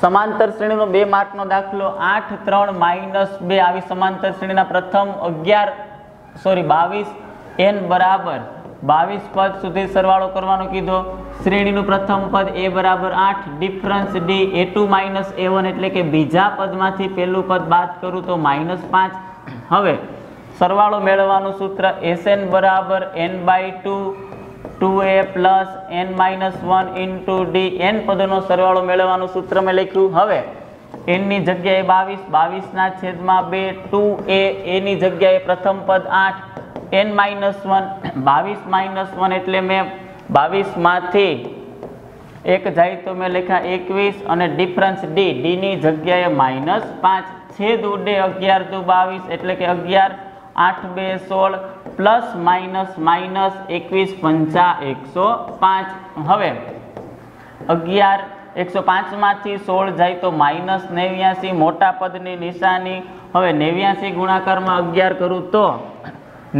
સમાંતર શ્રેણીનો બે માર્કનો દાખલો, આઠ, ત્રણ, માઇનસ બે. આવી સમાંતર શ્રેણીના પ્રથમ અગિયાર, સોરી, બાવીસ. એન બરાબર. બાવીસ પદ સુધી સરવાળો કરવાનો કીધો. શ્રેણીનું પ્રથમ પદ એ બરાબર આઠ. Difference D A two minus A one એટલે કે બીજા પદમાંથી પહેલું પદ બાદ કરું તો માઇનસ પાંચ. હવે, સરવાળો મેળવવાનું સૂત્ર એસ એન બરાબર N by two two A plus N minus one into D N પદનો સરવાળો મેળવવાનું સૂત્ર મેં લખ્યું. હવે એનની જગ્યાએ બાવીસ, બાવીસના છેદમાં બે ટુ એ એની જગ્યાએ પ્રથમ પદ આઠ એન માઇનસ વન બાવીસ માઇનસ વન એટલે મેં બાવીસમાંથી એક જાય તો મેં લખ્યા એકવીસ અને ડિફરન્સ ડી ડીની જગ્યાએ માઇનસ પાંચ. છેદ ઉડે અગિયાર દુ બાવીસ એટલે કે અગિયાર આઠ બે સોળ, પ્લસ માઇનસ માઇનસ એકવીસ, પંચા એકસો પાંચ. હવે, અગિયાર, એકસો પાંચમાંથી સોળ જાય તો માઇનસ નેવ્યાસી, મોટા પદની નિશાની. હવે નેવ્યાસી ગુણાકારમાં અગિયાર કરું તો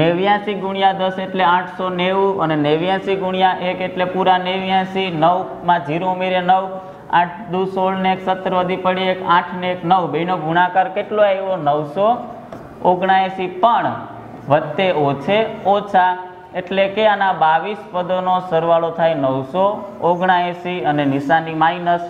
નેવ્યાસી ગુણ્યા દસ એટલે આઠસો નેવું અને નેવ્યાસી ગુણ્યા એક એટલે પૂરા નેવ્યાસી. નવમાં જીરો ઉમેરે નવ, આઠ દુ સોળ ને એક સત્તર વધી પડી એક આઠ ને એક નવ. બેનો ગુણાકાર કેટલો આવ્યો? નવસો ઓગણાએંસી પણ વત્તે ઓછે ઓછા એટલે કે આના બાવીસ પદોનો સરવાળો થાય નવસો ઓગણાએંસી અને નિશાની માઇનસ